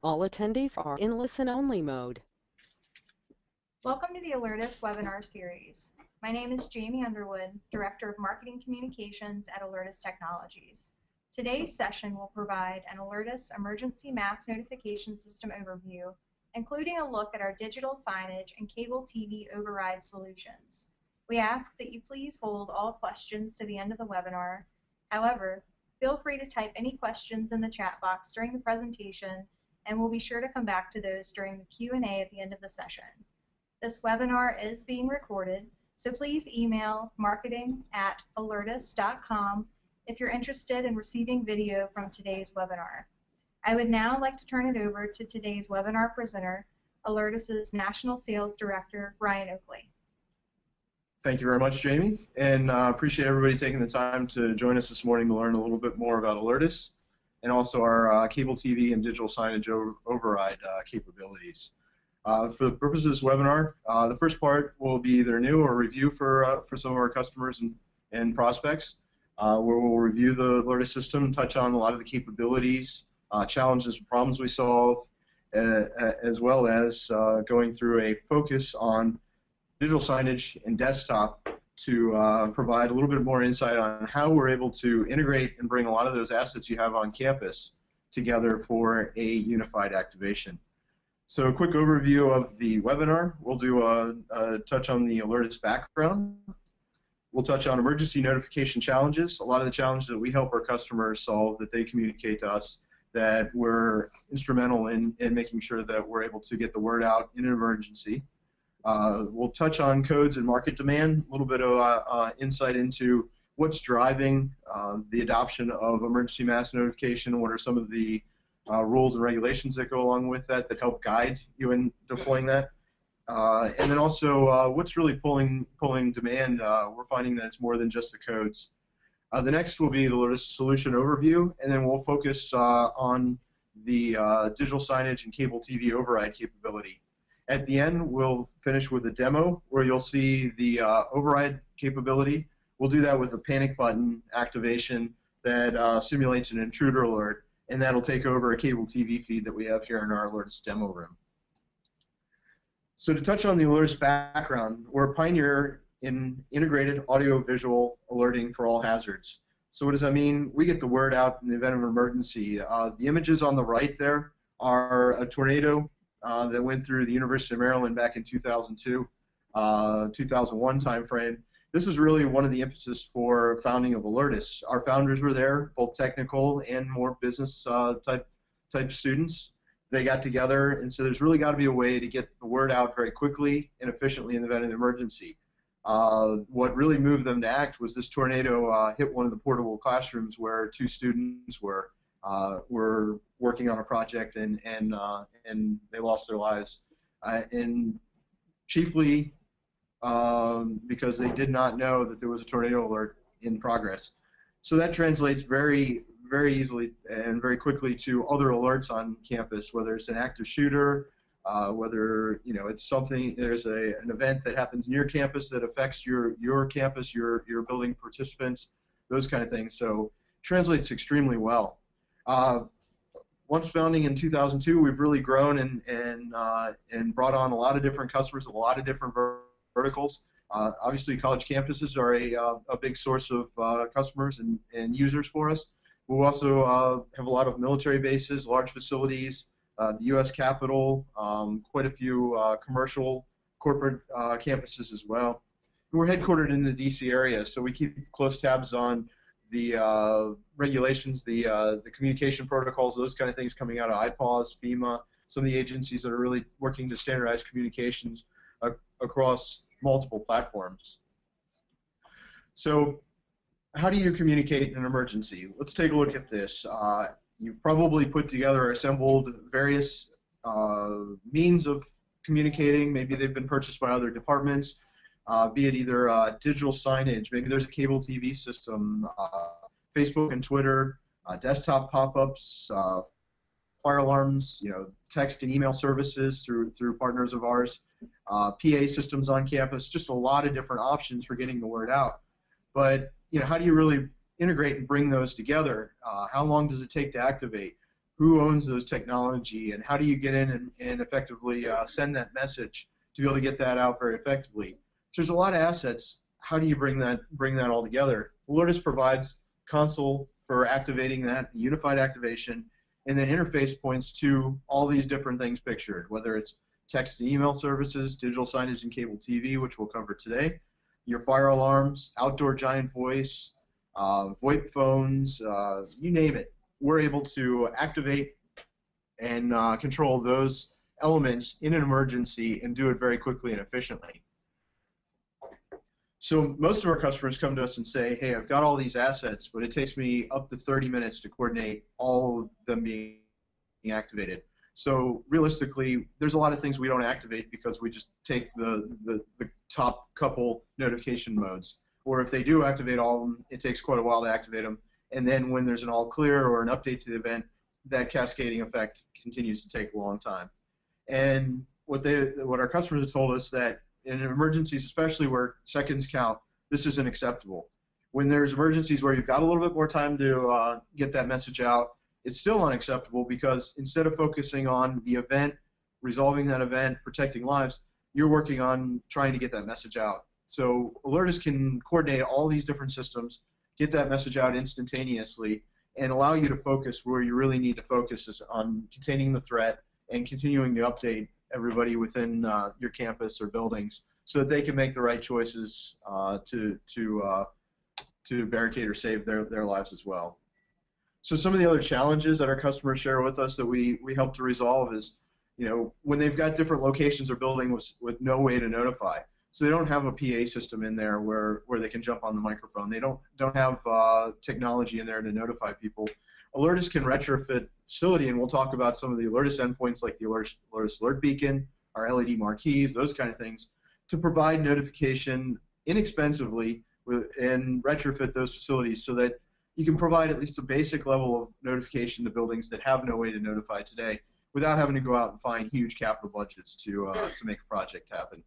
All attendees are in listen-only mode. Welcome to the Alertus webinar series. My name is Jamie Underwood, Director of Marketing Communications at Alertus Technologies. Today's session will provide an Alertus Emergency Mass Notification System overview, including a look at our digital signage and cable TV override solutions. We ask that you please hold all questions to the end of the webinar. However, feel free to type any questions in the chat box during the presentation and we'll be sure to come back to those during the Q&A at the end of the session. This webinar is being recorded, so please email marketing at alertus.com if you're interested in receiving video from today's webinar. I would now like to turn it over to today's webinar presenter, Alertus's National Sales Director, Ryan Oakley. Thank you very much, Jamie, and uh, appreciate everybody taking the time to join us this morning to learn a little bit more about Alertus and also our uh, cable TV and digital signage over override uh, capabilities. Uh, for the purpose of this webinar, uh, the first part will be either new or review for, uh, for some of our customers and, and prospects, uh, where we'll review the Alertus system, touch on a lot of the capabilities, challenges and problems we solve, as well as going through a focus on digital signage and desktop to uh, provide a little bit more insight on how we're able to integrate and bring a lot of those assets you have on campus together for a unified activation. So a quick overview of the webinar. We'll do a, a touch on the Alertus background. We'll touch on emergency notification challenges, a lot of the challenges that we help our customers solve that they communicate to us that we're instrumental in, in making sure that we're able to get the word out in an emergency. Uh, we'll touch on codes and market demand, a little bit of uh, uh insight into what's driving uh, the adoption of emergency mass notification, what are some of the uh, rules and regulations that go along with that that help guide you in deploying that. Uh, and then also, uh, what's really pulling pulling demand? Uh, we're finding that it's more than just the codes. the next will be the Alertus solution overview, and then we'll focus on the digital signage and cable TV override capability. At the end, we'll finish with a demo where you'll see the uh, override capability. We'll do that with a panic button activation that uh, simulates an intruder alert, and that'll take over a cable TV feed that we have here in our Alertus demo room. So to touch on the Alertus background, we're a pioneer in integrated audio-visual alerting for all hazards. So what does that mean? We get the word out in the event of an emergency. Uh, the images on the right there are a tornado uh, that went through the University of Maryland back in 2002, uh, 2001 timeframe. This is really one of the emphasis for founding of Alertus. Our founders were there, both technical and more business uh, type type students. They got together and said there's really got to be a way to get the word out very quickly and efficiently in the event of an emergency. Uh, what really moved them to act was this tornado uh, hit one of the portable classrooms where two students were uh, were working on a project and and uh, and they lost their lives, uh, and chiefly um, because they did not know that there was a tornado alert in progress. So that translates very very easily and very quickly to other alerts on campus, whether it's an active shooter, uh, whether you know it's something there's a an event that happens near campus that affects your your campus, your your building participants, those kind of things. So translates extremely well. Uh, once founding in 2002, we've really grown and and uh, and brought on a lot of different customers, a lot of different ver verticals. Uh, obviously, college campuses are a, uh, a big source of uh, customers and, and users for us. We also uh, have a lot of military bases, large facilities, the U.S. Capitol, um, quite a few commercial corporate campuses as well. And we're headquartered in the D.C. area, so we keep close tabs on the uh, regulations, the uh, the communication protocols, those kind of things coming out of IPAWS, FEMA, some of the agencies that are really working to standardize communications uh, across multiple platforms. So, how do you communicate in an emergency? Let's take a look at this. Uh, you've probably put together or assembled various uh, means of communicating. Maybe they've been purchased by other departments uh, be it either uh, digital signage, maybe there's a cable TV system, uh, Facebook and Twitter, uh, desktop pop-ups, uh, fire alarms, you know, text and email services through through partners of ours, PA systems on campus, just a lot of different options for getting the word out. But you know, how do you really integrate and bring those together? how long does it take to activate? who owns those technology, and how do you get in and, and effectively uh, send that message to be able to get that out very effectively. So there's a lot of assets. How do you bring that bring that all together? Alertus provides console for activating that unified activation, and then interface points to all these different things pictured, whether it's text and email services, digital signage and cable TV, which we'll cover today, your fire alarms, outdoor giant voice, uh, VoIP phones, uh, you name it. We're able to activate and uh, control those elements in an emergency and do it very quickly and efficiently. So most of our customers come to us and say, hey, I've got all these assets, but it takes me up to 30 minutes to coordinate all of them being activated. So realistically, there's a lot of things we don't activate because we just take the, the, the top couple notification modes. Or if they do activate all of them, it takes quite a while to activate them. And then when there's an all clear or an update to the event, that cascading effect continues to take a long time. And what they, what our customers have told us that in emergencies, especially where seconds count, this isn't acceptable. When there's emergencies where you've got a little bit more time to uh, get that message out, it's still unacceptable because instead of focusing on the event, resolving that event, protecting lives, you're working on trying to get that message out. So Alertus can coordinate all these different systems, get that message out instantaneously, and allow you to focus where you really need to focus is on containing the threat and continuing to update everybody within uh, your campus or buildings so that they can make the right choices uh, to to uh, to barricade or save their, their lives as well. So some of the other challenges that our customers share with us that we, we help to resolve is, you know, when they've got different locations or buildings with, with no way to notify. So they don't have a PA system in there where, where they can jump on the microphone. They don't don't have uh, technology in there to notify people. Alertus can retrofit facility, and we'll talk about some of the Alertus endpoints like the Alertus, Alertus Alert Beacon, our LED marquees, those kind of things, to provide notification inexpensively and retrofit those facilities so that you can provide at least a basic level of notification to buildings that have no way to notify today without having to go out and find huge capital budgets to, uh, to make a project happen.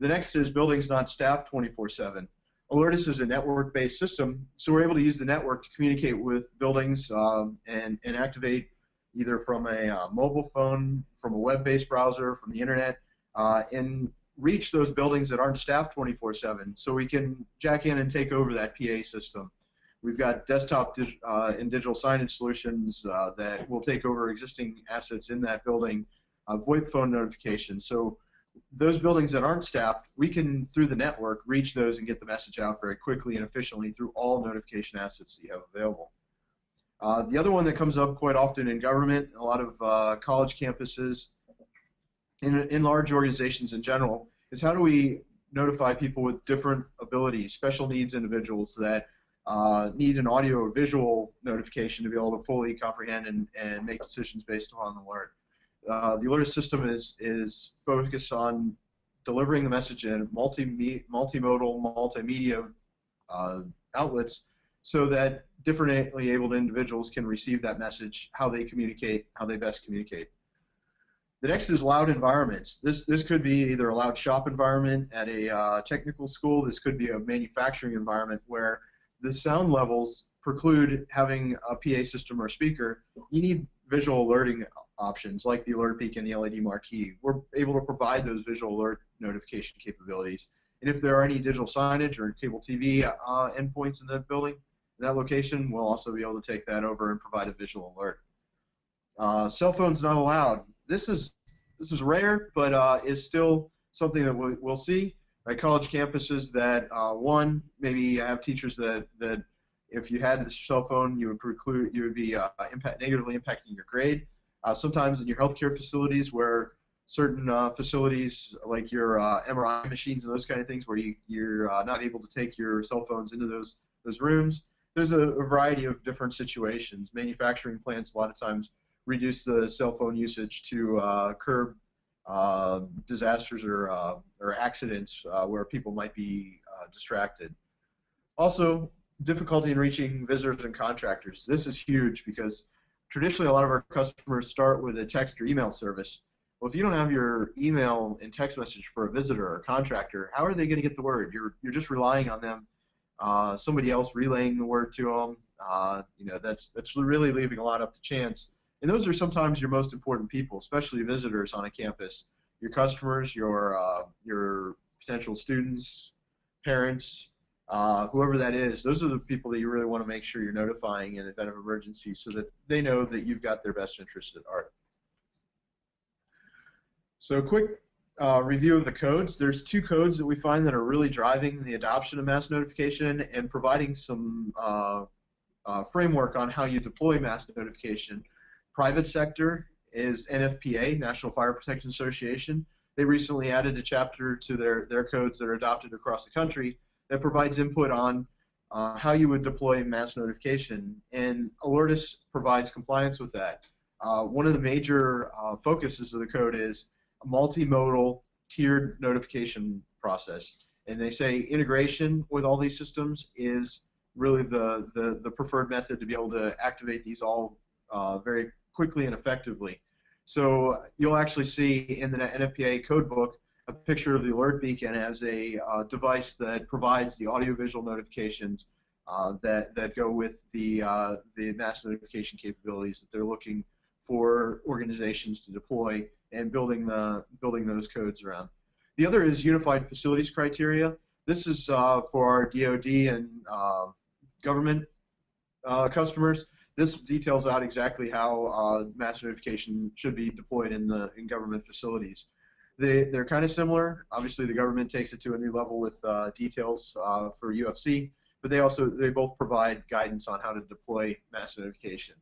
The next is buildings not staffed 24-7. Alertus is a network-based system, so we're able to use the network to communicate with buildings um, and, and activate either from a uh, mobile phone, from a web-based browser, from the internet, uh, and reach those buildings that aren't staffed 24-7. So we can jack in and take over that PA system. We've got desktop dig uh, and digital signage solutions uh, that will take over existing assets in that building, uh, VoIP phone notifications. So those buildings that aren't staffed, we can, through the network, reach those and get the message out very quickly and efficiently through all notification assets that you have available. Uh, the other one that comes up quite often in government, a lot of uh, college campuses, in, in large organizations in general, is how do we notify people with different abilities, special needs individuals that uh, need an audio or visual notification to be able to fully comprehend and, and make decisions based upon the alert. Uh, the Alertus system is, is focused on delivering the message in multi multimodal, multimedia uh, outlets so that differently abled individuals can receive that message, how they communicate, how they best communicate. The next is loud environments. This, this could be either a loud shop environment at a uh, technical school. This could be a manufacturing environment where the sound levels preclude having a PA system or speaker, you need visual alerting options like the alert beacon and the LED marquee. We're able to provide those visual alert notification capabilities. And if there are any digital signage or cable TV uh, endpoints in that building, in that location, we'll also be able to take that over and provide a visual alert. Uh, cell phones not allowed. This is this is rare, but uh, is still something that we'll, we'll see right? College campuses that uh, one maybe have teachers that that if you had a cell phone, you would preclude you would be uh, impact, negatively impacting your grade. Uh, sometimes in your healthcare facilities where certain uh, facilities like your uh, MRI machines and those kind of things where you, you're uh, not able to take your cell phones into those those rooms. There's a, a variety of different situations. Manufacturing plants a lot of times reduce the cell phone usage to uh, curb uh, disasters or, uh, or accidents uh, where people might be distracted. Also, difficulty in reaching visitors and contractors. This is huge because traditionally a lot of our customers start with a text or email service. Well, if you don't have your email and text message for a visitor or a contractor, how are they going to get the word? You're, you're just relying on them, uh, somebody else relaying the word to them. Uh, you know, that's, that's really leaving a lot up to chance And those are sometimes your most important people, especially visitors on a campus. Your customers, your uh, your potential students, parents, uh, whoever that is. Those are the people that you really want to make sure you're notifying in the event of emergency, so that they know that you've got their best interest at heart. So, quick uh, review of the codes. There's two codes that we find that are really driving the adoption of mass notification and providing some uh, uh, framework on how you deploy mass notification. Private sector is NFPA, National Fire Protection Association. They recently added a chapter to their, their codes that are adopted across the country that provides input on uh, how you would deploy mass notification, and Alertus provides compliance with that. Uh, one of the major uh, focuses of the code is a multimodal tiered notification process. And they say integration with all these systems is really the, the, the preferred method to be able to activate these all uh, very quickly and effectively. So you'll actually see in the NFPA codebook a picture of the alert beacon as a uh, device that provides the audiovisual notifications uh, that, that go with the, uh, the mass notification capabilities that they're looking for organizations to deploy and building the building those codes around. The other is unified facilities criteria. This is uh, for our DoD and uh, government uh, customers. This details out exactly how mass notification should be deployed in the in government facilities. They, they're kind of similar. Obviously, the government takes it to a new level with uh, details uh, for UFC, but they also they both provide guidance on how to deploy mass notification.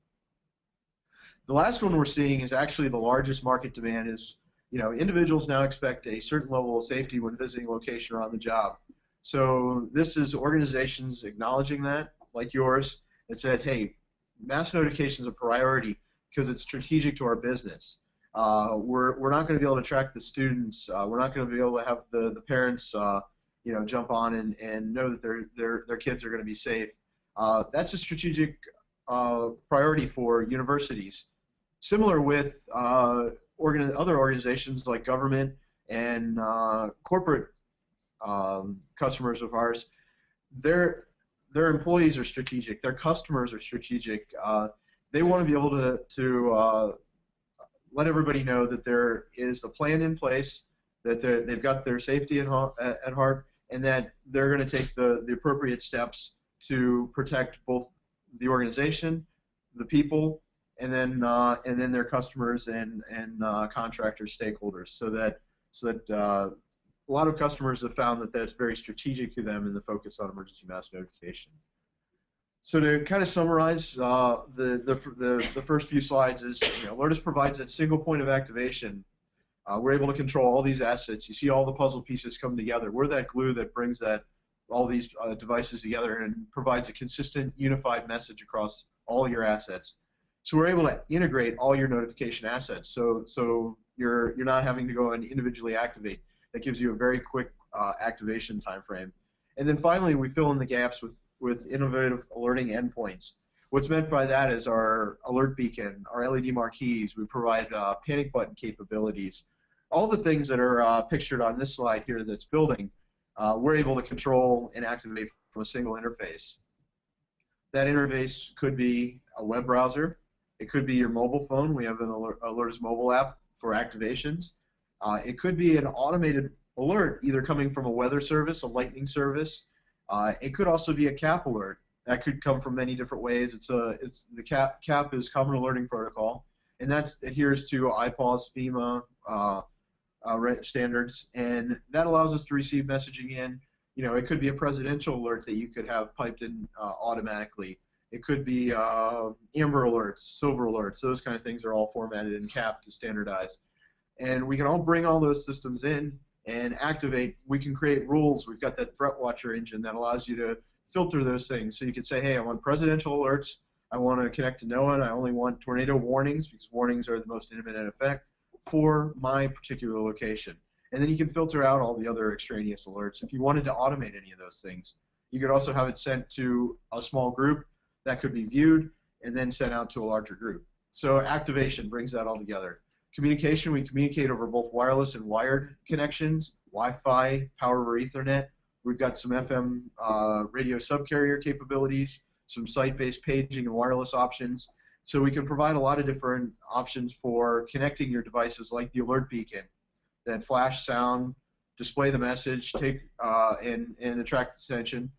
The last one we're seeing is actually the largest market demand is, you know, individuals now expect a certain level of safety when visiting location or on the job. So this is organizations acknowledging that, like yours, and said, hey, mass notification is a priority because it's strategic to our business. Uh, we're, we're not going to be able to track the students. Uh, we're not going to be able to have the, the parents, uh, you know, jump on and, and know that their, their, their kids are going to be safe. Uh, that's a strategic uh, priority for universities. Similar with uh, organ- other organizations like government and corporate um, customers of ours, their their employees are strategic, their customers are strategic. They want to be able to to let everybody know that there is a plan in place, that they've got their safety at, at heart, and that they're going to take the, the appropriate steps to protect both the organization, the people, and then uh, and then their customers and and uh, contractors, stakeholders, so that so that uh, a lot of customers have found that that's very strategic to them in the focus on emergency mass notification. So to kind of summarize uh, the, the, the the first few slides is you know, provides that single point of activation. Uh, we're able to control all these assets. You see all the puzzle pieces come together. We're that glue that brings that all these uh, devices together and provides a consistent, unified message across all your assets. So we're able to integrate all your notification assets. So so you're you're not having to go and individually activate. That gives you a very quick uh, activation time frame. And then finally, we fill in the gaps with with innovative alerting endpoints. What's meant by that is our alert beacon, our LED marquees. We provide uh, panic button capabilities. All the things that are uh, pictured on this slide here that's building, uh, we're able to control and activate from a single interface. That interface could be a web browser, it could be your mobile phone. We have an alert, Alertus mobile app for activations. Uh, it could be an automated alert, either coming from a weather service, a lightning service. Uh, it could also be a CAP alert. That could come from many different ways. It's a, it's the CAP, CAP is Common Alerting Protocol, and that adheres to IPAWS, FEMA uh, uh, standards, and that allows us to receive messaging in. You know, it could be a presidential alert that you could have piped in uh, automatically. It could be uh, Amber alerts, Silver alerts. Those kind of things are all formatted in CAP to standardize. And we can all bring all those systems in and activate. We can create rules. We've got that Threat Watcher engine that allows you to filter those things. So you can say, hey, I want presidential alerts. I want to connect to NOAA. I only want tornado warnings because warnings are the most imminent effect for my particular location. And then you can filter out all the other extraneous alerts. If you wanted to automate any of those things, you could also have it sent to a small group that could be viewed and then sent out to a larger group. So activation brings that all together. Communication, we communicate over both wireless and wired connections, Wi-Fi, power over Ethernet. We've got some FM uh, radio subcarrier capabilities, some site-based paging and wireless options. So we can provide a lot of different options for connecting your devices, like the alert beacon, that flash sound, display the message, take uh, and and attract attention.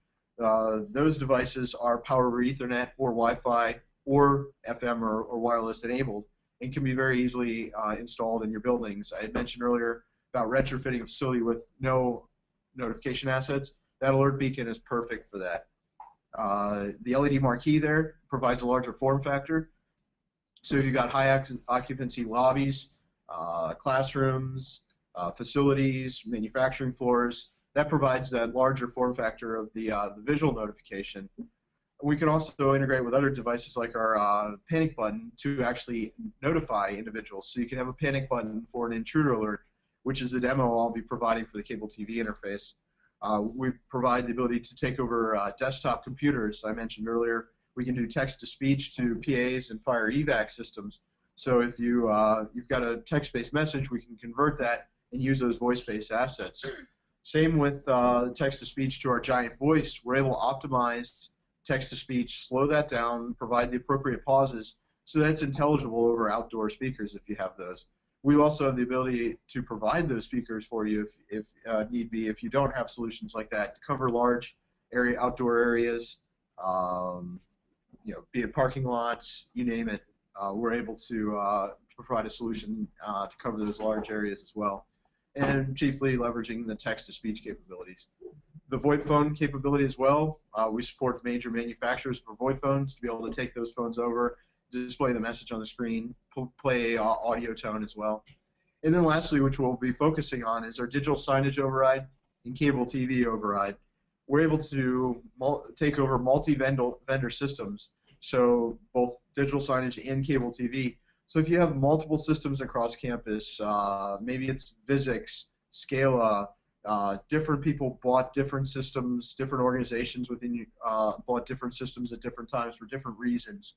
Uh, those devices are power over Ethernet or Wi-Fi or FM or, or wireless enabled and can be very easily uh, installed in your buildings. I had mentioned earlier about retrofitting a facility with no notification assets. That alert beacon is perfect for that. Uh, the LED marquee there provides a larger form factor. So if you've got high occupancy lobbies, uh, classrooms, uh, facilities, manufacturing floors, that provides that larger form factor of the, uh, the visual notification. We can also integrate with other devices like our uh, panic button to actually notify individuals. So you can have a panic button for an intruder alert, which is the demo I'll be providing for the cable TV interface. Uh, we provide the ability to take over uh, desktop computers. I mentioned earlier we can do text to speech to PAs and fire evac systems. So if you uh, you've got a text-based message, we can convert that and use those voice-based assets. Same with uh, text to speech to our giant voice. We're able to optimize text to speech, slow that down, provide the appropriate pauses so that it's intelligible over outdoor speakers if you have those. We also have the ability to provide those speakers for you if, if uh, need be, if you don't have solutions like that, cover large area outdoor areas, um, you know, be it parking lots, you name it. Uh, we're able to uh, provide a solution uh, to cover those large areas as well, and chiefly leveraging the text-to-speech capabilities. The VoIP phone capability as well. Uh, we support major manufacturers for VoIP phones to be able to take those phones over display the message on the screen, play uh, audio tone as well. And then lastly, which we'll be focusing on, is our digital signage override and cable TV override. We're able to take over multi-vendor vendor systems, so both digital signage and cable TV. So if you have multiple systems across campus, uh, maybe it's Visix, Scala, uh, different people bought different systems, different organizations within uh, bought different systems at different times for different reasons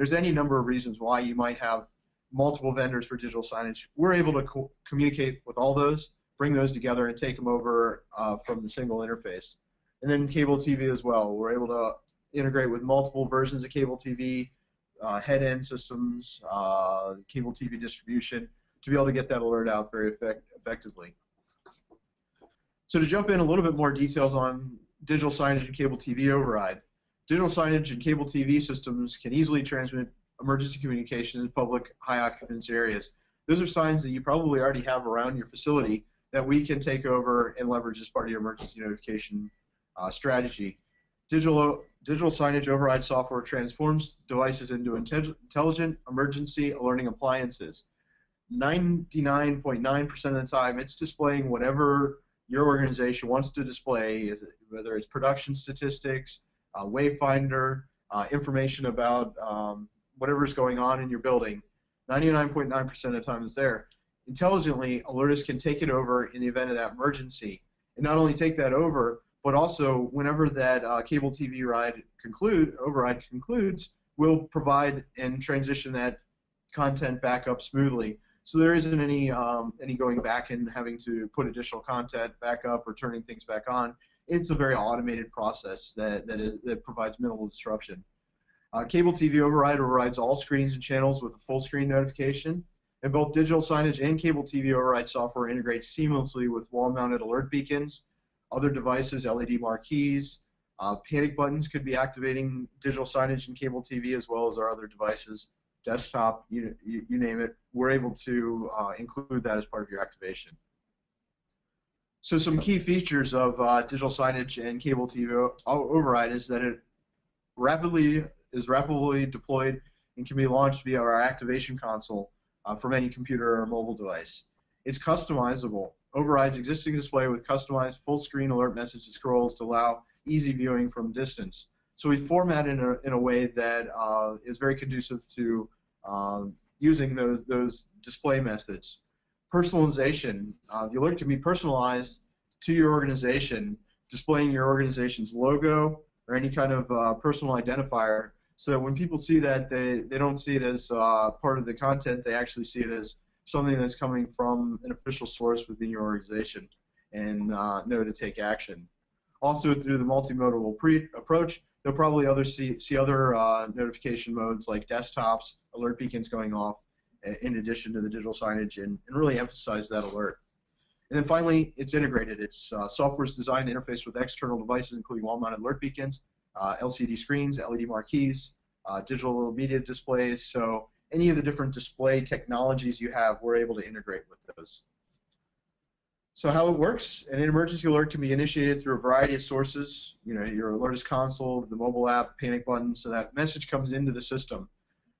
there's any number of reasons why you might have multiple vendors for digital signage. We're able to co- communicate with all those, bring those together, and take them over uh, from the single interface. And then cable TV as well. We're able to integrate with multiple versions of cable TV, uh, head-end systems, uh, cable TV distribution, to be able to get that alert out very effect- effectively. So to jump in a little bit more details on digital signage and cable TV override, Digital signage and cable TV systems can easily transmit emergency communication in public high occupancy areas. Those are signs that you probably already have around your facility that we can take over and leverage as part of your emergency notification uh, strategy. Digital, digital signage override software transforms devices into intelligent emergency alerting appliances. 99.9% of the time, it's displaying whatever your organization wants to display, whether it's production statistics, uh, Wayfinder, uh, information about um, whatever's going on in your building. 99.9% of the time is there. Intelligently, Alertus can take it over in the event of that emergency, and not only take that over, but also whenever that uh, cable TV ride conclude override concludes, we'll provide and transition that content back up smoothly. So there isn't any um, any going back and having to put additional content back up or turning things back on it's a very automated process that, that, is, that provides minimal disruption. Uh, cable TV override overrides all screens and channels with a full screen notification. And both digital signage and cable TV override software integrates seamlessly with wall-mounted alert beacons, other devices, LED marquees. Uh, panic buttons could be activating digital signage and cable TV as well as our other devices, desktop, you, you, name it. We're able to uh, include that as part of your activation. So some key features of uh, digital signage and cable TV override is that it rapidly is rapidly deployed and can be launched via our activation console uh, from any computer or mobile device. It's customizable. Overrides existing display with customized full screen alert message scrolls to allow easy viewing from distance. So we format in a, in a way that uh, is very conducive to um, using those, those display methods personalization. Uh, the alert can be personalized to your organization, displaying your organization's logo or any kind of uh, personal identifier. So when people see that, they, they don't see it as uh, part of the content, they actually see it as something that's coming from an official source within your organization and uh, know to take action. Also, through the multimodal pre- approach, they'll probably other see, see other uh, notification modes like desktops, alert beacons going off, in addition to the digital signage, and, and really emphasize that alert. And then finally, it's integrated. Its uh, software is designed to interface with external devices, including wall-mounted alert beacons, uh, LCD screens, LED marquees, uh, digital media displays. So any of the different display technologies you have, we're able to integrate with those. So how it works, an emergency alert can be initiated through a variety of sources. You know, your Alertus console, the mobile app, panic button, so that message comes into the system.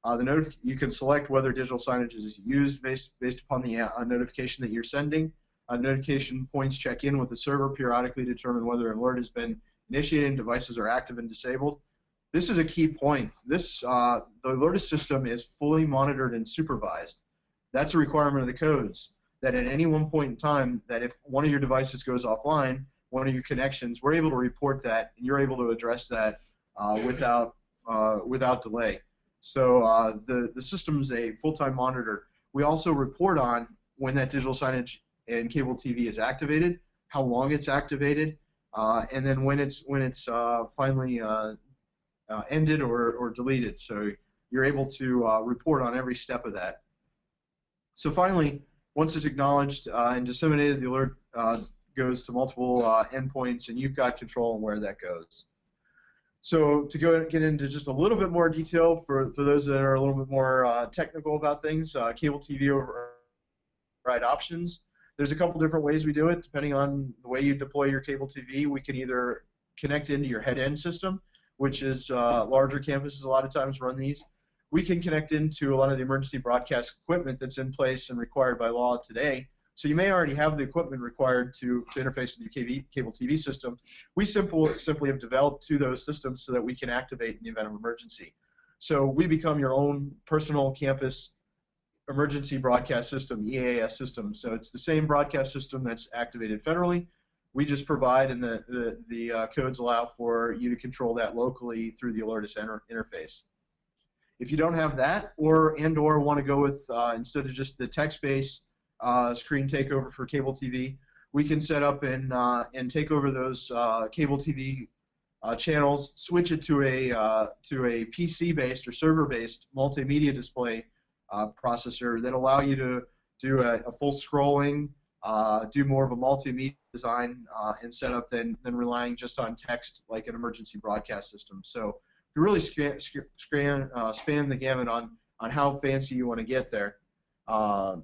Uh, the notif- you can select whether digital signage is used based, based upon the uh, notification that you're sending. Uh, notification points check in with the server periodically to determine whether an alert has been initiated and devices are active and disabled. This is a key point. This uh, the Alertus system is fully monitored and supervised. That's a requirement of the codes that at any one point in time, that if one of your devices goes offline, one of your connections, we're able to report that, and you're able to address that uh, without uh, without delay. So uh, the the system's a full-time monitor. We also report on when that digital signage and cable TV is activated, how long it's activated, uh, and then when it's when it's uh, finally uh, ended or, or deleted. So you're able to report on every step of that. So finally, once it's acknowledged uh, and disseminated, the alert uh, goes to multiple uh, endpoints, and you've got control on where that goes. So to go get into just a little bit more detail for, for those that are a little bit more uh, technical about things, uh, cable TV override options. There's a couple different ways we do it, depending on the way you deploy your cable TV. We can either connect into your head-end system, which is larger campuses a lot of times run these, we can connect into a lot of the emergency broadcast equipment that's in place and required by law today. So you may already have the equipment required to, to interface with your KB, cable TV system. We simple, simply have developed to those systems so that we can activate in the event of emergency. So we become your own personal campus emergency broadcast system, EAS system. So it's the same broadcast system that's activated federally. We just provide, and the, the, the uh, codes allow for you to control that locally through the Alertus inter interface. If you don't have that, or and or want to go with uh, instead of just the text-based uh, screen takeover for cable TV, we can set up and uh, and take over those uh, cable TV uh, channels, switch it to a uh, to a PC-based or server-based multimedia display processor that allow you to do a, a full scrolling, do more of a multimedia design and setup than than relying just on text like an emergency broadcast system. So really scan, scan, uh, span the gamut on, on how fancy you want to get there. Uh,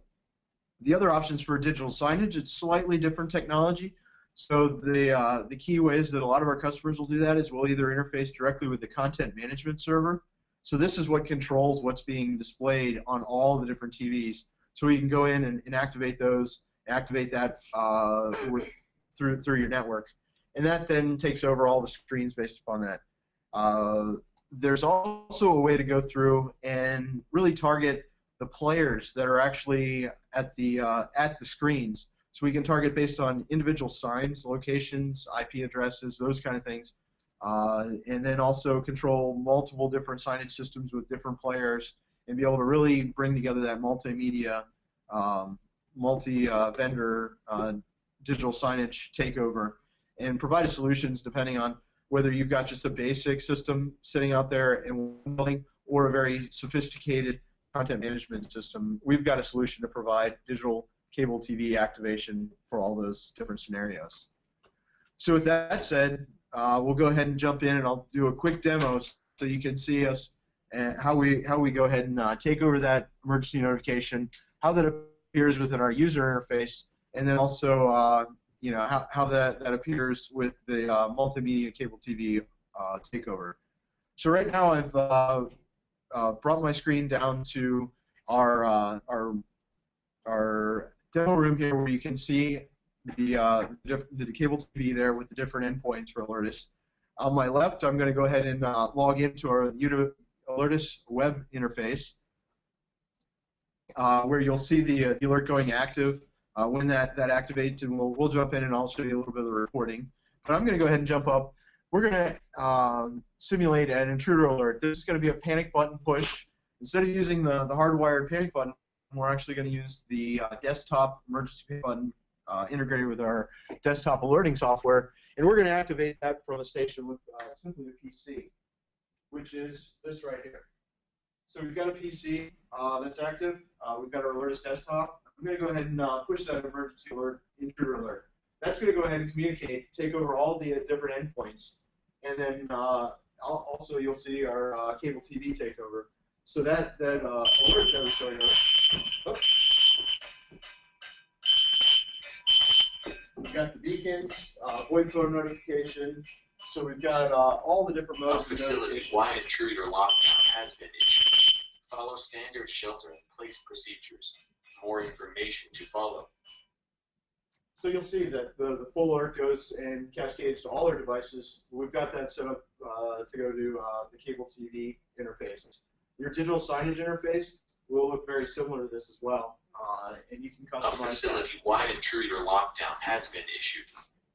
the other options for digital signage, it's slightly different technology. So the, uh, the key ways that a lot of our customers will do that is we'll either interface directly with the content management server. So this is what controls what's being displayed on all the different TVs. So we can go in and, and activate those, activate that uh, with, through, through your network. And that then takes over all the screens based upon that. Uh, there's also a way to go through and really target the players that are actually at the uh, at the screens. So we can target based on individual signs, locations, IP addresses, those kind of things, uh, and then also control multiple different signage systems with different players and be able to really bring together that multimedia, um, multi-vendor uh, digital signage takeover and provide solutions depending on whether you've got just a basic system sitting out there in building or a very sophisticated content management system, we've got a solution to provide digital cable TV activation for all those different scenarios. So with that said, uh, we'll go ahead and jump in and I'll do a quick demo so you can see us and how we how we go ahead and uh, take over that emergency notification, how that appears within our user interface, and then also uh, you know how, how that, that appears with the uh, multimedia cable TV uh, takeover. So right now I've uh, uh brought my screen down to our uh, our our demo room here where you can see the the cable TV there with the different endpoints for Alertus. On my left, I'm going to go ahead and log into our Alertus web interface, where you'll see the, the alert going active uh, when that, that activates, and we'll, we'll jump in and I'll show you a little bit of the reporting. But I'm going to go ahead and jump up. We're going to um, simulate an intruder alert. This is going to be a panic button push. Instead of using the, the hardwired panic button, we're actually going to use the uh, desktop emergency panic button uh, integrated with our desktop alerting software. And we're going to activate that from a station with uh, simply a PC, which is this right here. So we've got a PC uh, that's active. Uh, we've got our Alertus desktop. I'm going to go ahead and uh, push that emergency alert, intruder alert. That's going to go ahead and communicate, take over all the different endpoints, and then uh, also you'll see our uh, cable TV takeover. So that that uh, alert that was going on. We've got the beacons, uh, VoIP phone notification. So we've got uh, all the different modes. A facility-wide intruder lockdown has been issued. Follow standard shelter-in-place procedures. More information to follow. So you'll see that the, the full alert goes and cascades to all our devices. We've got that set up uh, to go to uh, the cable TV interfaces. Your digital signage interface will look very similar to this as well, uh, and you can customize. A facility-wide intruder lockdown has been issued.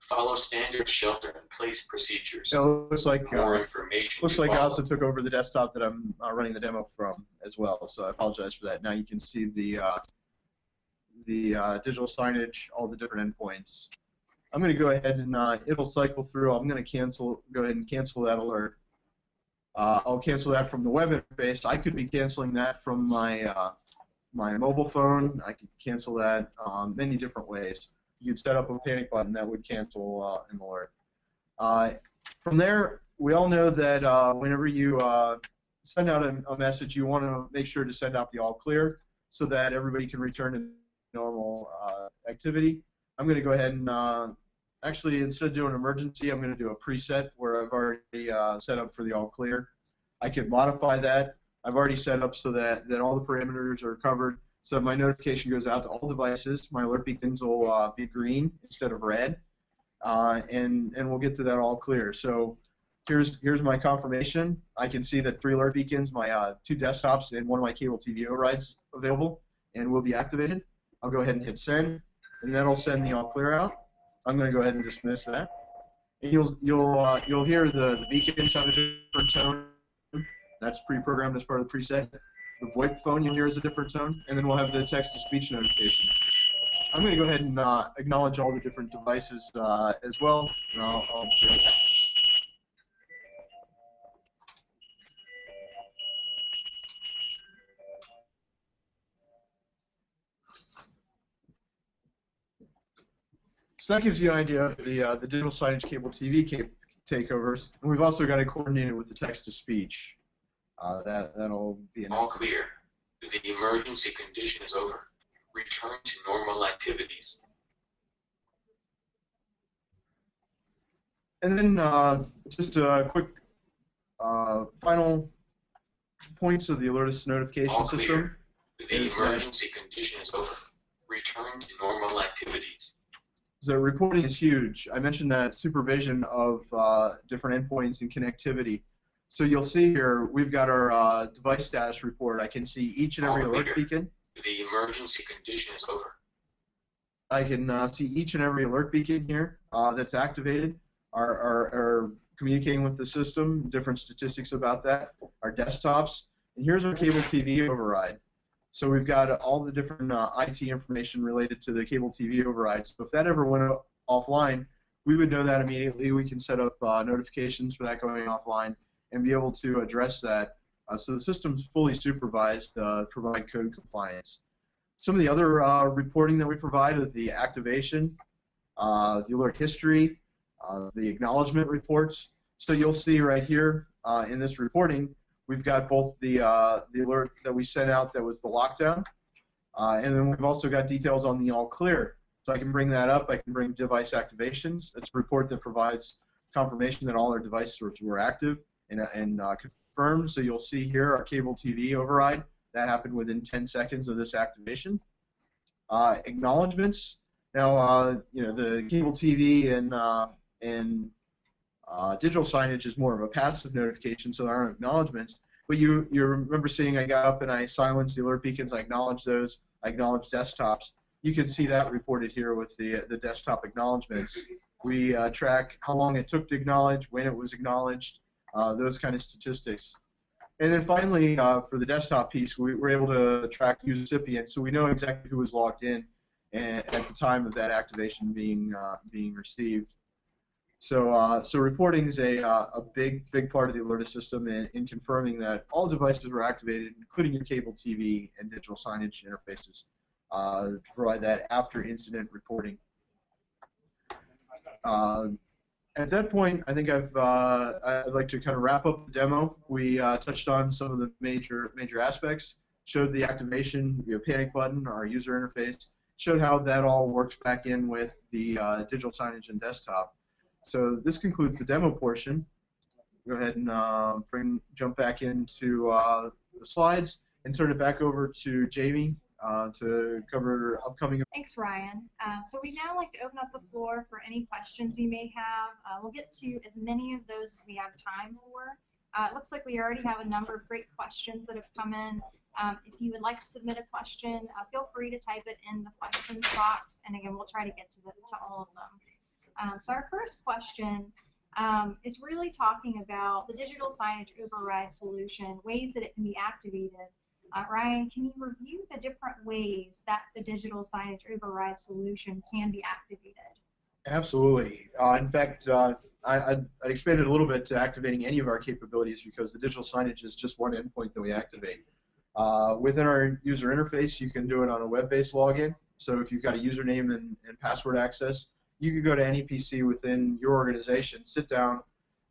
Follow standard shelter-in-place procedures. It looks like More uh, information. looks to like I also took over the desktop that I'm uh, running the demo from as well. So I apologize for that. Now you can see the uh, the uh, digital signage, all the different endpoints. I'm going to go ahead and uh, it'll cycle through. I'm going to cancel, go ahead and cancel that alert. Uh, I'll cancel that from the web interface. I could be canceling that from my uh, my mobile phone. I could cancel that um, many different ways. You could set up a panic button that would cancel uh, an alert. Uh, from there, we all know that whenever you send out a, a message, you want to make sure to send out the all clear so that everybody can return normal uh, activity. I'm going to go ahead and uh, actually, instead of doing an emergency, I'm going to do a preset where I've already uh, set up for the all clear. I could modify that. I've already set up so that, that all the parameters are covered. So my notification goes out to all devices. My alert beacons will uh, be green instead of red, uh, and and we'll get to that all clear. So here's here's my confirmation. I can see that three alert beacons, my uh, two desktops, and one of my cable TV overrides available, and will be activated. I'll go ahead and hit send, and that'll send the all clear out. I'm going to go ahead and dismiss that. And you'll you'll uh, you'll hear the, the beacons have a different tone. That's pre-programmed as part of the preset. The VoIP phone you'll hear is a different tone, and then we'll have the text-to-speech notification. I'm going to go ahead and uh, acknowledge all the different devices uh, as well, and I'll, I'll So that gives you an idea of the uh, the digital signage cable TV cap- takeovers. And we've also got it coordinated with the text to speech. Uh, that that'll be an All clear. The emergency condition is over. Return to normal activities. And then uh, just a quick uh, final points of the Alertus notification All system. clear. The emergency condition is over. Return to normal activities. So reporting is huge. I mentioned that supervision of uh, different endpoints and connectivity. So you'll see here we've got our uh, device status report. I can see each and every alert beacon. The emergency condition is over. I can uh, see each and every alert beacon here uh, that's activated, are, are, are communicating with the system, different statistics about that, our desktops, and here's our cable TV override. So we've got all the different uh, IT information related to the cable TV override. So if that ever went offline, we would know that immediately. We can set up uh, notifications for that going offline and be able to address that. Uh, so the system's fully supervised, uh, provide code compliance. Some of the other uh, reporting that we provide are the activation, uh, the alert history, the acknowledgement reports. So you'll see right here in this reporting, we've got both the uh, the alert that we sent out that was the lockdown, uh, and then we've also got details on the all clear. So I can bring that up. I can bring device activations. It's a report that provides confirmation that all our devices were, active and, and uh, confirmed. So you'll see here our cable TV override. That happened within 10 seconds of this activation. Uh, acknowledgements. Now, uh, you know, the cable TV and uh, and uh, digital signage is more of a passive notification, so there aren't acknowledgements. But you you remember seeing I got up and I silenced the alert beacons. I acknowledged those. I acknowledged desktops. You can see that reported here with the the desktop acknowledgements. We uh, track how long it took to acknowledge, when it was acknowledged, uh, those kind of statistics. And then finally, uh, for the desktop piece, we were able to track recipients, so we know exactly who was logged in at the time of that activation being uh, being received. So, uh, so reporting is a, uh, a big, big part of the Alertus system in, in confirming that all devices were activated, including your cable TV and digital signage interfaces, uh, to provide that after incident reporting. Uh, at that point, I think I've uh, I'd like to kind of wrap up the demo. We uh, touched on some of the major major aspects, showed the activation, the panic button, our user interface, showed how that all works back in with the uh, digital signage and desktop. So this concludes the demo portion. Go ahead and uh, bring jump back into uh, the slides and turn it back over to Jamie uh, to cover upcoming. Thanks, Ryan. Uh, so we now like to open up the floor for any questions you may have. Uh, we'll get to as many of those as we have time for. Uh, it looks like we already have a number of great questions that have come in. Um, if you would like to submit a question, uh, feel free to type it in the questions box, and again, we'll try to get to, the, to all of them. Um, so our first question um, is really talking about the digital signage override solution, ways that it can be activated. Uh, Ryan, can you review the different ways that the digital signage override solution can be activated? Absolutely. Uh, in fact, uh, I, I'd, I'd expand it a little bit to activating any of our capabilities because the digital signage is just one endpoint that we activate. Uh, within our user interface, you can do it on a web-based login. So if you've got a username and, and password access, you can go to any PC within your organization, sit down,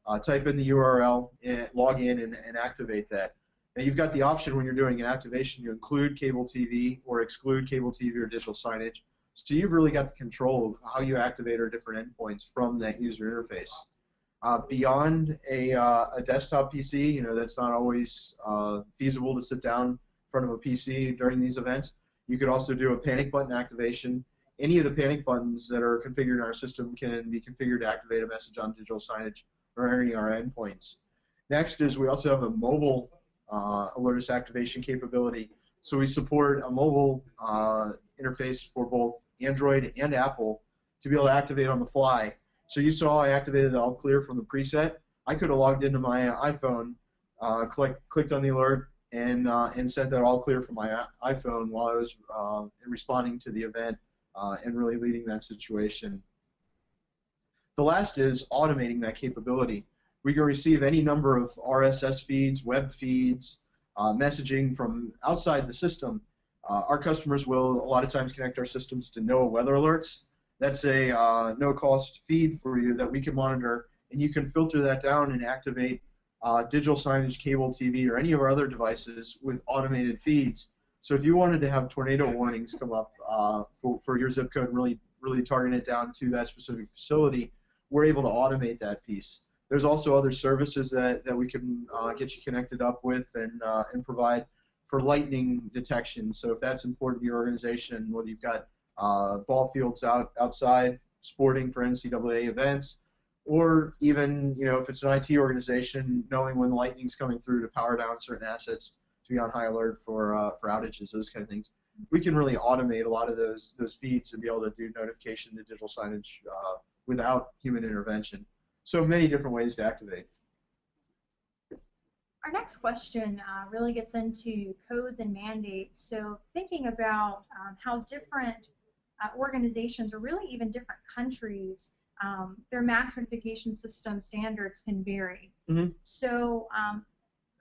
uh, type in the URL, and log in and, and activate that. Now you've got the option when you're doing an activation to include cable TV or exclude cable TV or digital signage. So you've really got the control of how you activate our different endpoints from that user interface. Uh, beyond a, uh, a desktop PC, you know, that's not always uh, feasible to sit down in front of a PC during these events. You could also do a panic button activation. Any of the panic buttons that are configured in our system can be configured to activate a message on digital signage or any of our endpoints. Next is we also have a mobile uh, activation capability. So we support a mobile uh, interface for both Android and Apple to be able to activate on the fly. So you saw I activated all clear from the preset. I could have logged into my iPhone, uh, click, clicked on the alert, and uh, and sent that all clear from my iPhone while I was uh, responding to the event uh, and really leading that situation. The last is automating that capability. We can receive any number of RSS feeds, web feeds, uh, messaging from outside the system. Uh, our customers will a lot of times connect our systems to NOAA weather alerts. That's a uh, no-cost feed for you that we can monitor, and you can filter that down and activate uh, digital signage, cable TV, or any of our other devices with automated feeds. So if you wanted to have tornado warnings come up uh, for, for your zip code and really, really target it down to that specific facility, we're able to automate that piece. There's also other services that, that we can uh, get you connected up with and, uh, and provide for lightning detection. So if that's important to your organization, whether you've got uh, ball fields out outside sporting for NCAA events, or even you know if it's an IT organization, knowing when lightning's coming through to power down certain assets to be on high alert for uh, for outages, those kind of things. We can really automate a lot of those those feeds and be able to do notification to digital signage uh, without human intervention. So many different ways to activate. Our next question uh, really gets into codes and mandates. So thinking about um, how different uh, organizations or really even different countries, um, their mass notification system standards can vary. Mm-hmm. So um,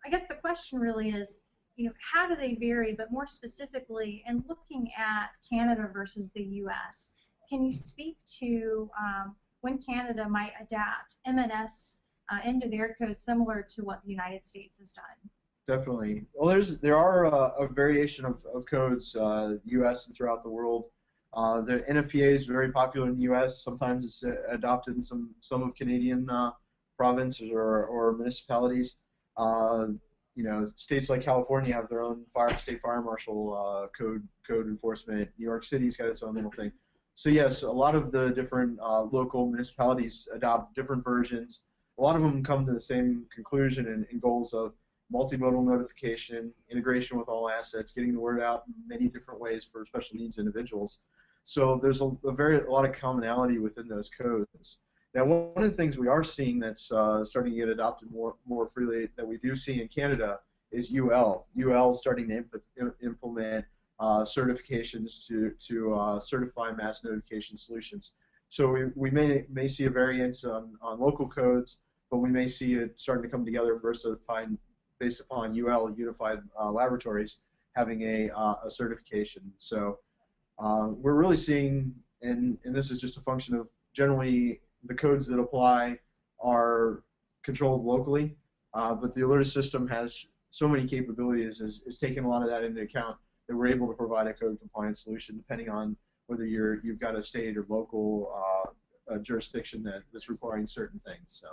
I guess the question really is, you know, how do they vary? But more specifically, in looking at Canada versus the U.S., can you speak to um, when Canada might adapt MNS uh, into their code similar to what the United States has done? Definitely. Well, there's there are uh, a variation of, of codes, uh, U.S. and throughout the world. Uh, the NFPA is very popular in the U.S. Sometimes it's uh, adopted in some some of Canadian uh, provinces or, or municipalities. You know, states like California have their own fire state fire marshal uh, code code enforcement. New York City's got its own little thing. So yes, a lot of the different uh, local municipalities adopt different versions. A lot of them come to the same conclusion and, and goals of multimodal notification, integration with all assets, getting the word out in many different ways for special needs individuals. So there's a, a very a lot of commonality within those codes. Now, one of the things we are seeing that's uh, starting to get adopted more more freely that we do see in Canada is UL. UL starting to imp- implement uh, certifications to to uh, certify mass notification solutions. So we, we may may see a variance on, on local codes, but we may see it starting to come together based upon UL Unified uh, Laboratories having a, uh, a certification. So uh, we're really seeing, and, and this is just a function of generally the codes that apply are controlled locally, uh, but the Alertus system has so many capabilities, is, is taking a lot of that into account that we're able to provide a code compliant solution depending on whether you're you've got a state or local uh, jurisdiction that, that's requiring certain things. So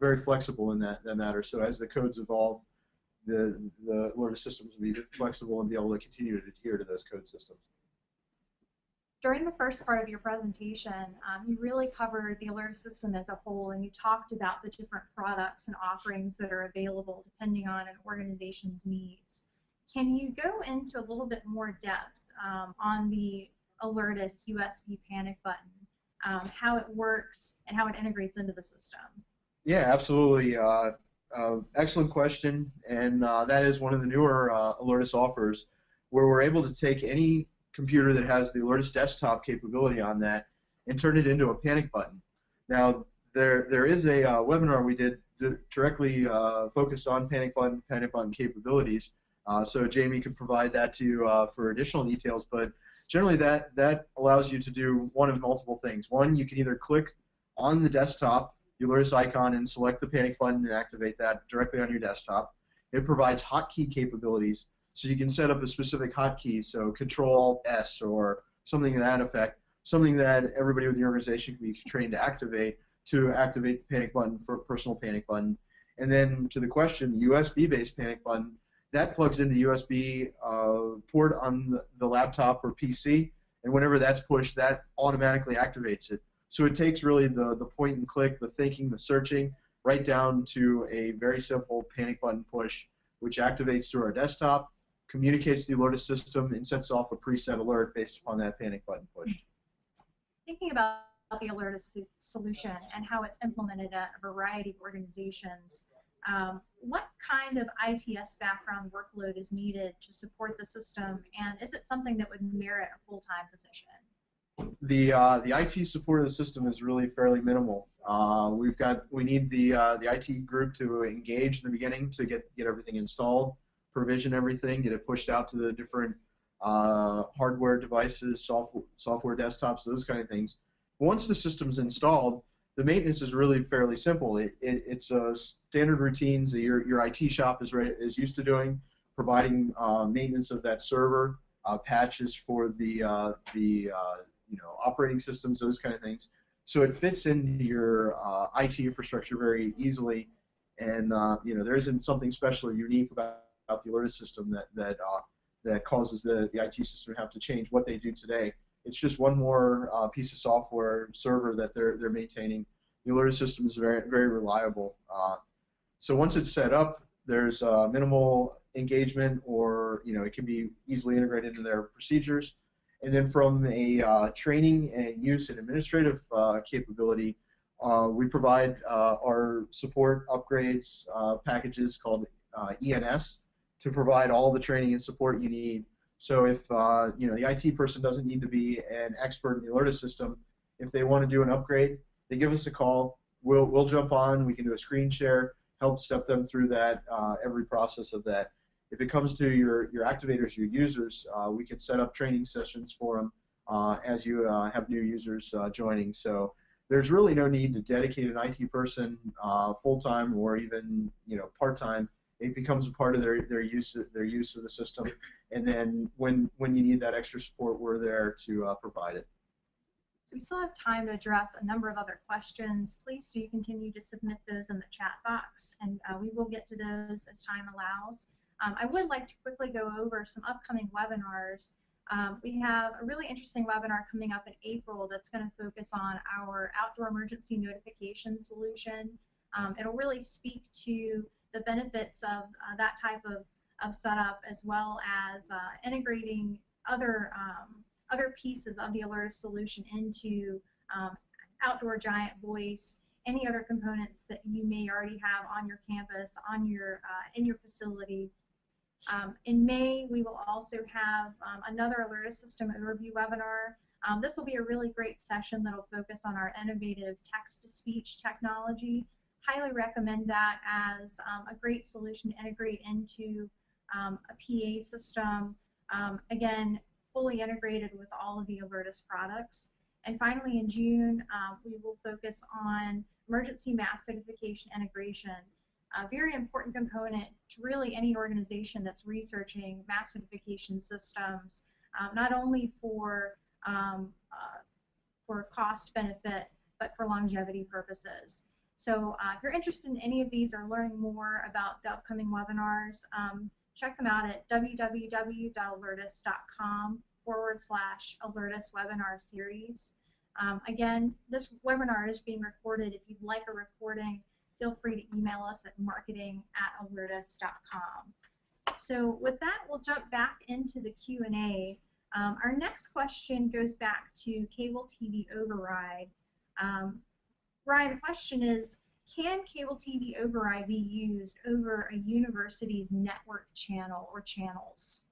very flexible in that, that matter. So as the codes evolve, the the Alertus systems will be flexible and be able to continue to adhere to those code systems. During the first part of your presentation, um, you really covered the Alertus system as a whole, and you talked about the different products and offerings that are available depending on an organization's needs. Can you go into a little bit more depth um, on the Alertus USB panic button, um, how it works, and how it integrates into the system? Yeah, absolutely. Uh, uh, excellent question, and uh, that is one of the newer uh, Alertus offers, where we're able to take any computer that has the Alertus desktop capability on that and turn it into a panic button. Now, there there is a uh, webinar we did directly uh, focused on panic button panic button capabilities. Uh, so Jamie can provide that to you for additional details, but generally that that allows you to do one of multiple things. One, you can either click on the desktop the Alertus icon and select the panic button and activate that directly on your desktop. It provides hotkey capabilities, so you can set up a specific hotkey, so Control S or something to that effect, something that everybody within the organization can be trained to activate to activate the panic button for personal panic button. And then to the question, the USB-based panic button, that plugs into the USB uh, port on the, the laptop or PC, and whenever that's pushed, that automatically activates it. So it takes really the, the point and click, the thinking, the searching, right down to a very simple panic button push, which activates through our desktop, communicates the Alertus system, and sets off a preset alert based upon that panic button push. Thinking about the alert solution and how it's implemented at a variety of organizations, um, what kind of ITS background workload is needed to support the system, and is it something that would merit a full-time position? the uh, the IT support of the system is really fairly minimal. Uh, we've got we need the uh, the IT group to engage in the beginning to get get everything installed, provision everything, get it pushed out to the different uh, hardware devices, software software desktops, those kind of things. Once the system's installed, the maintenance is really fairly simple. It, it it's uh, standard routines that your your IT shop is re- is used to doing, providing uh, maintenance of that server, patches for the the you know operating systems, those kind of things. So it fits into your uh, IT infrastructure very easily, and uh, you know there isn't something special or unique about, about the Alertus system that that uh, that causes the, the IT system to have to change what they do today. It's just one more uh, piece of software server that they're they're maintaining. The Alertus system is very very reliable. Uh, so once it's set up, there's uh, minimal engagement, or you know it can be easily integrated into their procedures. And then from a uh, training and use and administrative uh, capability, uh, we provide uh, our support upgrades uh, packages called ENS to provide all the training and support you need. So if you know the IT person doesn't need to be an expert in the Alertus system, if they want to do an upgrade, they give us a call. We'll we'll jump on. We can do a screen share, help step them through that every process of that. If it comes to your, your activators, your users, uh, we can set up training sessions for them uh, as you uh, have new users uh, joining. So there's really no need to dedicate an IT person uh, full time or even you know part time. It becomes a part of their, their use of, their use of the system, and then when when you need that extra support, we're there to uh, provide it. So we still have time to address a number of other questions. Please do continue to submit those in the chat box, and we will get to those as time allows. Um, I would like to quickly go over some upcoming webinars. Um, we have a really interesting webinar coming up in April that's going to focus on our outdoor emergency notification solution. Um, it'll really speak to the benefits of uh, that type of, of setup as well as uh, integrating other um, other pieces of the Alertus solution into um, outdoor giant voice any other components that you may already have on your campus, on your uh, in your facility, um, in May, we will also have um, another Alertus System overview webinar. Um, this will be a really great session that'll focus on our innovative text-to-speech technology. Highly recommend that as um, a great solution to integrate into um, a PA system. Um, again, fully integrated with all of the Alertus products. And finally, in June, um, we will focus on emergency mass notification integration. A very important component to really any organization that's researching mass notification systems, um, not only for um, uh, for cost benefit, but for longevity purposes. So uh, if you're interested in any of these or learning more about the upcoming webinars, um, check them out at www.alertus.com forward slash alertus webinar series. Um, again, this webinar is being recorded. If you'd like a recording, feel free to email us at marketing at alertus.com. So with that, we'll jump back into the Q&A. Um, our next question goes back to cable TV override. Um, Ryan, the question is, can cable TV override be used over a university's network channel or channels?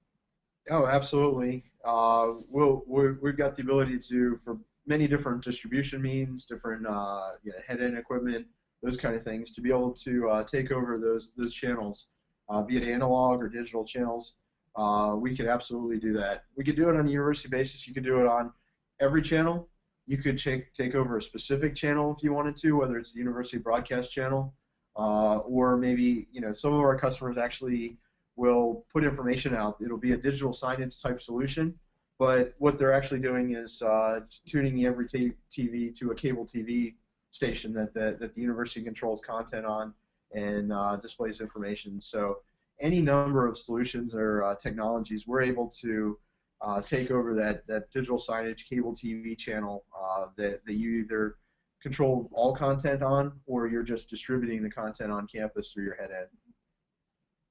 Oh, absolutely. Uh, we'll, we have got the ability to, for many different distribution means, different uh, you know, head-end equipment, those kind of things, to be able to uh, take over those those channels, uh, be it analog or digital channels. Uh, we could absolutely do that. We could do it on a university basis. You could do it on every channel. You could take take over a specific channel if you wanted to, whether it's the university broadcast channel, uh, or maybe you know some of our customers actually will put information out. It'll be a digital signage type solution, but what they're actually doing is uh, tuning every t- TV to a cable TV station that the, that the university controls content on and uh, displays information. So any number of solutions or uh, technologies, we're able to uh, take over that, that digital signage cable TV channel uh, that, that you either control all content on or you're just distributing the content on campus through your head end.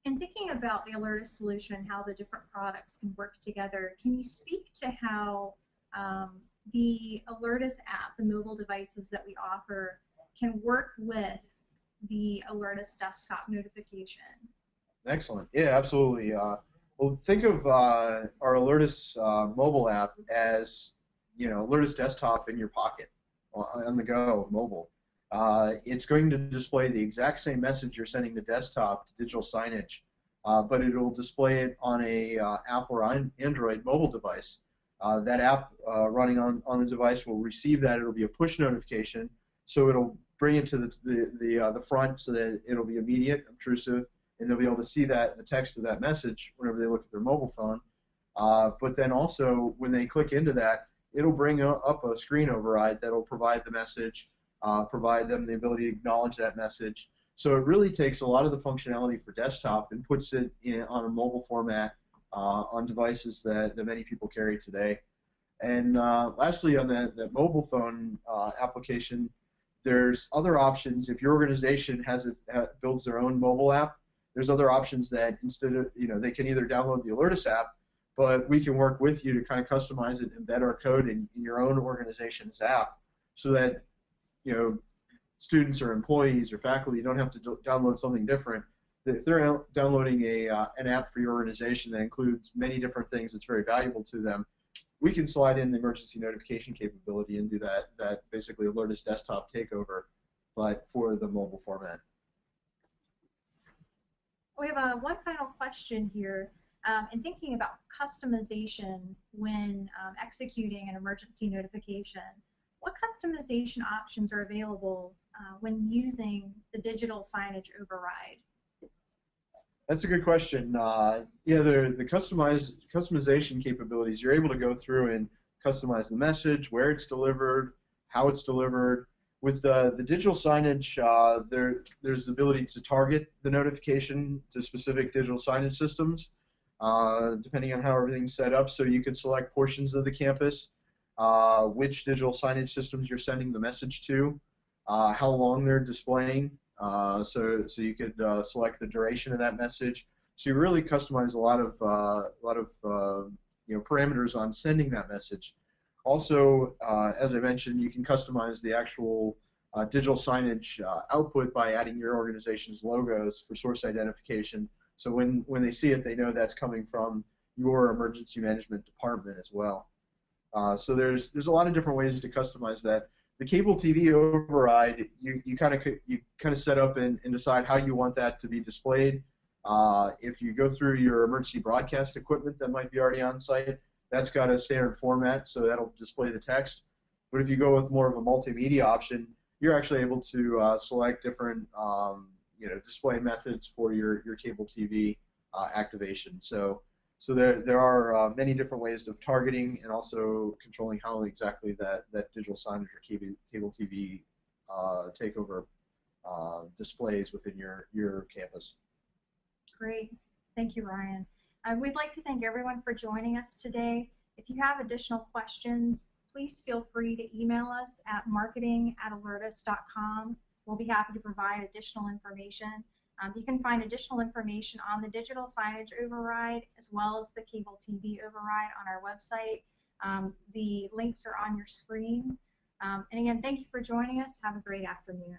And thinking about the Alertus solution how the different products can work together, can you speak to how um, the Alertus app, the mobile devices that we offer, can work with the Alertus desktop notification? Excellent. Yeah, absolutely. Uh, well, think of uh, our Alertus uh, mobile app as you know Alertus desktop in your pocket, on the go, mobile. Uh, it's going to display the exact same message you're sending to desktop to digital signage, uh, but it will display it on a uh, Apple or Android mobile device. Uh, that app running on, on the device will receive that. It'll be a push notification, so it'll bring it to the the the, the front so that it'll be immediate, obtrusive, and they'll be able to see that the text of that message whenever they look at their mobile phone. but then also when they click into that, it'll bring up a screen override that'll provide the message uh, provide them the ability to acknowledge that message. So it really takes a lot of the functionality for desktop and puts it in, on a mobile format uh, on devices that, that many people carry today. And uh, lastly, on that, that mobile phone uh, application, there's other options. If your organization has it builds their own mobile app, there's other options that instead of you know they can either download the Alertus app, but we can work with you to kind of customize it, embed our code in, in your own organization's app, so that you know, students or employees or faculty don't have to do- download something different. If they're downloading a uh, an app for your organization that includes many different things that's very valuable to them, we can slide in the emergency notification capability and do that that basically Alertus desktop takeover, but for the mobile format. We have a one final question here. Um, in thinking about customization when um, executing an emergency notification, what customization options are available uh, when using the digital signage override? That's a good question. Uh, yeah, the the customization capabilities. You're able to go through and customize the message, where it's delivered, how it's delivered. With the the digital signage, uh, there there's the ability to target the notification to specific digital signage systems, uh, depending on how everything's set up. So you could select portions of the campus uh, which digital signage systems you're sending the message to, uh, how long they're displaying. Uh, so, so you could uh, select the duration of that message. So you really customize a lot of uh, a lot of uh, you know parameters on sending that message. Also, as I mentioned, you can customize the actual digital signage output by adding your organization's logos for source identification. So when when they see it, they know that's coming from your emergency management department as well. Uh, so there's there's a lot of different ways to customize that. The cable TV override, you, you kind of you kind of set up and, and decide how you want that to be displayed. Uh, if you go through your emergency broadcast equipment that might be already on site, that's got a standard format, so that'll display the text. But if you go with more of a multimedia option, you're actually able to uh, select different um, you know display methods for your, your cable TV uh, activation. So so there there are uh, many different ways of targeting and also controlling how exactly that, that digital signage or cable, cable TV uh, takeover uh, displays within your your campus. Great. Thank you, Ryan. We'd like to thank everyone for joining us today. If you have additional questions, please feel free to email us at marketing at alertus.com. We'll be happy to provide additional information. Um, you can find additional information on the digital signage override as well as the cable TV override on our website. Um, the links are on your screen. Um, and again, thank you for joining us. Have a great afternoon.